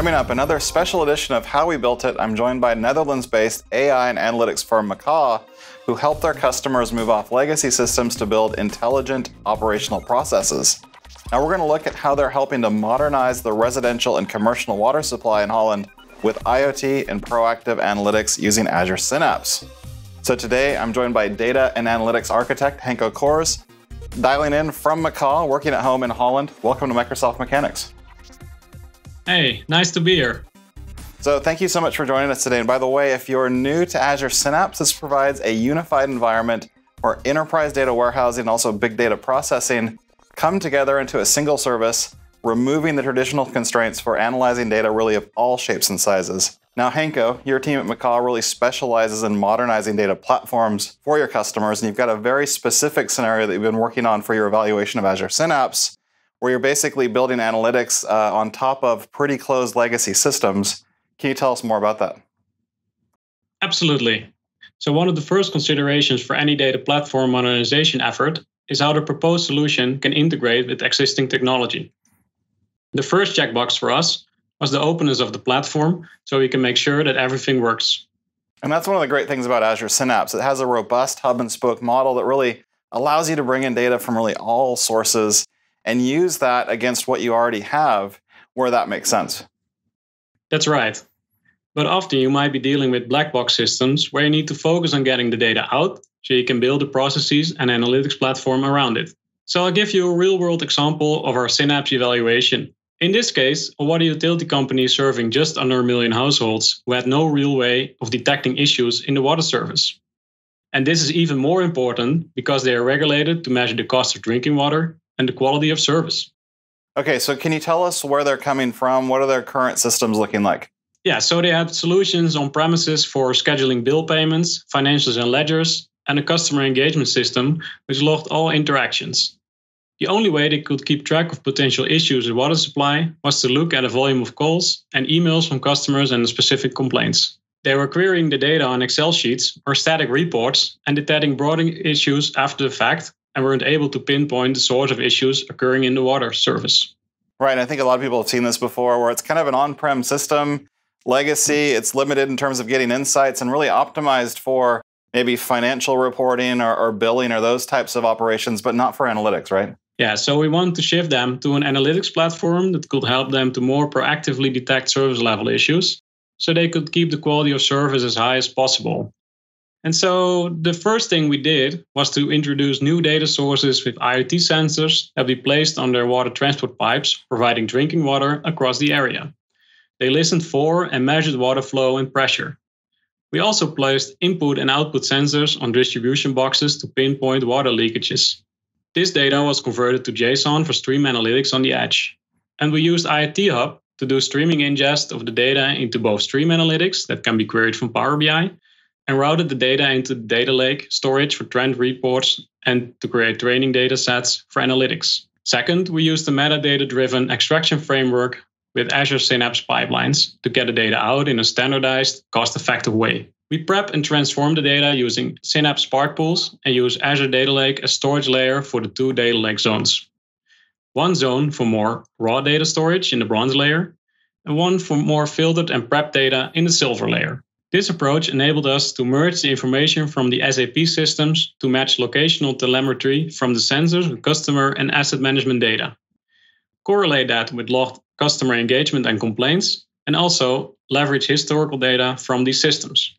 Coming up, another special edition of How We Built It. I'm joined by Netherlands based AI and analytics firm Macaw, who help their customers move off legacy systems to build intelligent operational processes. Now, we're going to look at how they're helping to modernize the residential and commercial water supply in Holland with IoT and proactive analytics using Azure Synapse. So, today I'm joined by data and analytics architect Henko Kors, dialing in from Macaw, working at home in Holland. Welcome to Microsoft Mechanics. Hey, nice to be here. So, thank you so much for joining us today. And by the way, if you're new to Azure Synapse, this provides a unified environment where enterprise data warehousing and also big data processing come together into a single service, removing the traditional constraints for analyzing data really of all shapes and sizes. Now, Henko, your team at Macaw really specializes in modernizing data platforms for your customers, and you've got a very specific scenario that you've been working on for your evaluation of Azure Synapse where you're basically building analytics uh, on top of pretty closed legacy systems. Can you tell us more about that? Absolutely. So, one of the first considerations for any data platform modernization effort is how the proposed solution can integrate with existing technology. The first checkbox for us was the openness of the platform so we can make sure that everything works. And that's one of the great things about Azure Synapse. It has a robust hub and spoke model that really allows you to bring in data from really all sources and use that against what you already have where that makes sense. That's right. But often you might be dealing with black box systems where you need to focus on getting the data out so you can build the processes and analytics platform around it. So I'll give you a real world example of our Synapse evaluation. In this case, a water utility company serving just under a million households who had no real way of detecting issues in the water service. And this is even more important because they are regulated to measure the cost of drinking water and the quality of service. Okay, so can you tell us where they're coming from? What are their current systems looking like? Yeah, so they had solutions on premises for scheduling bill payments, financials and ledgers, and a customer engagement system which logged all interactions. The only way they could keep track of potential issues with water supply was to look at a volume of calls and emails from customers and specific complaints. They were querying the data on Excel sheets or static reports and detecting broader issues after the fact and weren't able to pinpoint the source of issues occurring in the water service. Right. I think a lot of people have seen this before where it's kind of an on prem system, legacy, it's limited in terms of getting insights and really optimized for maybe financial reporting or, or billing or those types of operations, but not for analytics, right? Yeah, so we want to shift them to an analytics platform that could help them to more proactively detect service level issues so they could keep the quality of service as high as possible. And so the first thing we did was to introduce new data sources with IoT sensors that we placed on their water transport pipes, providing drinking water across the area. They listened for and measured water flow and pressure. We also placed input and output sensors on distribution boxes to pinpoint water leakages. This data was converted to JSON for stream analytics on the edge. And we used IoT Hub to do streaming ingest of the data into both stream analytics that can be queried from Power BI and routed the data into the data lake storage for trend reports and to create training data sets for analytics. Second, we used the metadata driven extraction framework with Azure Synapse pipelines to get the data out in a standardized, cost effective way. We prep and transform the data using Synapse Spark pools and use Azure Data Lake as storage layer for the two data lake zones. One zone for more raw data storage in the bronze layer, and one for more filtered and prep data in the silver layer. This approach enabled us to merge the information from the SAP systems to match locational telemetry from the sensors with customer and asset management data. Correlate that with logged customer engagement and complaints, and also leverage historical data from these systems.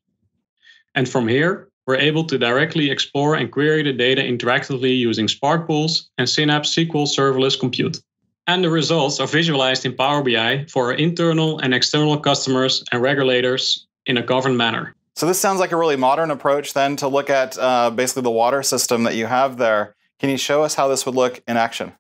And from here, we're able to directly explore and query the data interactively using Spark pools and Synapse SQL serverless compute. And the results are visualized in Power BI for our internal and external customers and regulators in a governed manner. So this sounds like a really modern approach then to look at uh, basically the water system that you have there. Can you show us how this would look in action?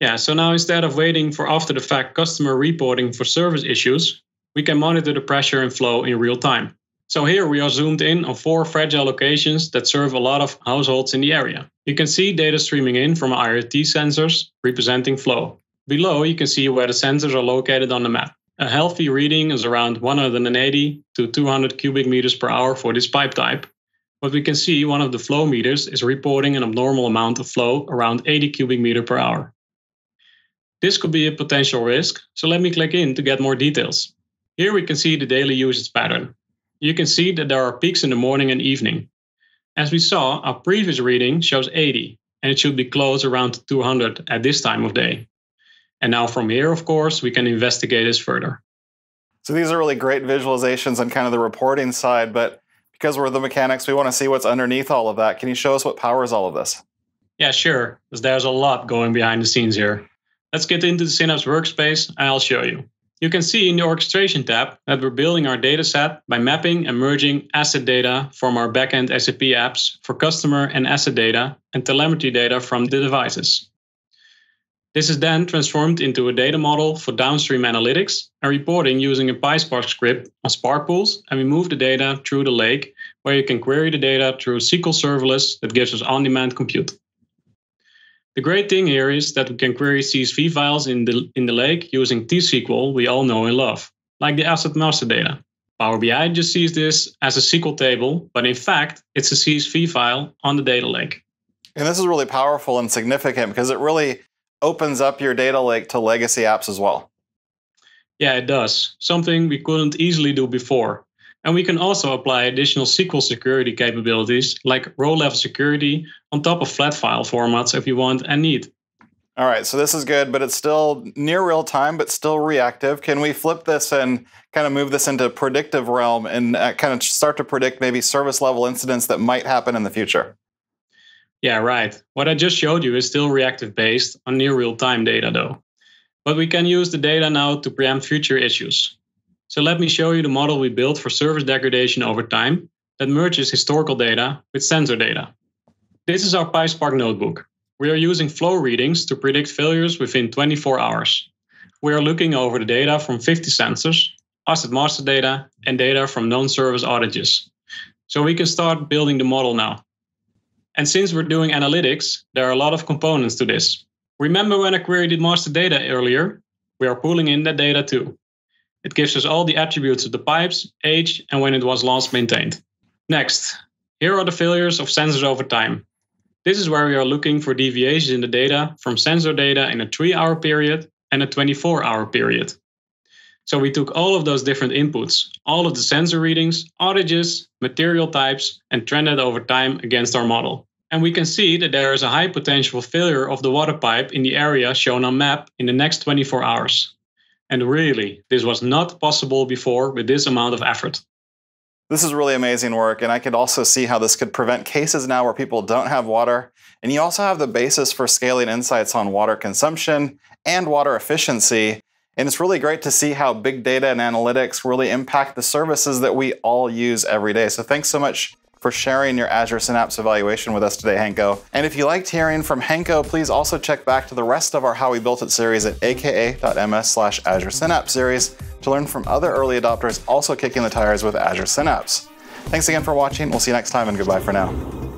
Yeah, so now instead of waiting for after the fact customer reporting for service issues, we can monitor the pressure and flow in real time. So here we are zoomed in on four fragile locations that serve a lot of households in the area. You can see data streaming in from IoT sensors representing flow. Below, you can see where the sensors are located on the map. A healthy reading is around 180 to 200 cubic meters per hour for this pipe type. But we can see one of the flow meters is reporting an abnormal amount of flow around 80 cubic meter per hour. This could be a potential risk, so let me click in to get more details. Here we can see the daily usage pattern. You can see that there are peaks in the morning and evening. As we saw, our previous reading shows 80, and it should be close around 200 at this time of day. And now from here, of course, we can investigate this further. So these are really great visualizations on kind of the reporting side, but because we're the mechanics, we want to see what's underneath all of that. Can you show us what powers all of this? Yeah, sure, because there's a lot going behind the scenes here. Let's get into the Synapse workspace and I'll show you. You can see in the orchestration tab that we're building our data set by mapping and merging asset data from our backend SAP apps for customer and asset data and telemetry data from the devices. This is then transformed into a data model for downstream analytics and reporting using a PySpark script on Spark pools, and we move the data through the lake where you can query the data through SQL serverless that gives us on-demand compute. The great thing here is that we can query CSV files in the, in the lake using T-SQL we all know and love, like the asset master data. Power BI just sees this as a SQL table, but in fact, it's a CSV file on the data lake. And this is really powerful and significant because it really opens up your data lake to legacy apps as well. Yeah, it does. Something we couldn't easily do before. And we can also apply additional SQL security capabilities like row level security on top of flat file formats if you want and need. All right, so this is good, but it's still near real time, but still reactive. Can we flip this and kind of move this into predictive realm and uh, kind of start to predict maybe service level incidents that might happen in the future? Yeah, right. What I just showed you is still reactive based on near real time data, though. But we can use the data now to preempt future issues. So let me show you the model we built for service degradation over time that merges historical data with sensor data. This is our PySpark notebook. We are using flow readings to predict failures within 24 hours. We are looking over the data from 50 sensors, asset master data, and data from non-service outages. So we can start building the model now. And since we're doing analytics, there are a lot of components to this. Remember when I queried master data earlier? We are pulling in that data too. It gives us all the attributes of the pipes, age, and when it was last maintained. Next, here are the failures of sensors over time. This is where we are looking for deviations in the data from sensor data in a 3 hour period and a 24 hour period. So we took all of those different inputs, all of the sensor readings, outages, material types, and trended over time against our model. And we can see that there is a high potential failure of the water pipe in the area shown on map in the next 24 hours. And really, this was not possible before with this amount of effort. This is really amazing work, and I could also see how this could prevent cases now where people don't have water. And you also have the basis for scaling insights on water consumption and water efficiency. And it's really great to see how big data and analytics really impact the services that we all use every day. So thanks so much for sharing your Azure Synapse evaluation with us today, Henko. And if you liked hearing from Henko, please also check back to the rest of our How We Built It series at aka.ms slash Azure Synapse series to learn from other early adopters also kicking the tires with Azure Synapse. Thanks again for watching. We'll see you next time and goodbye for now.